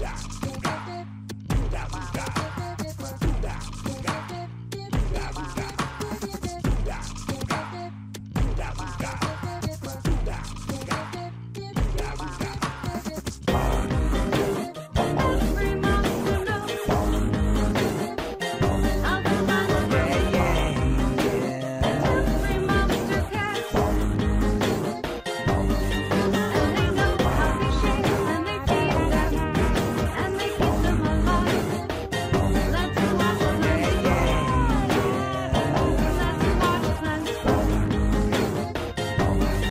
Yeah.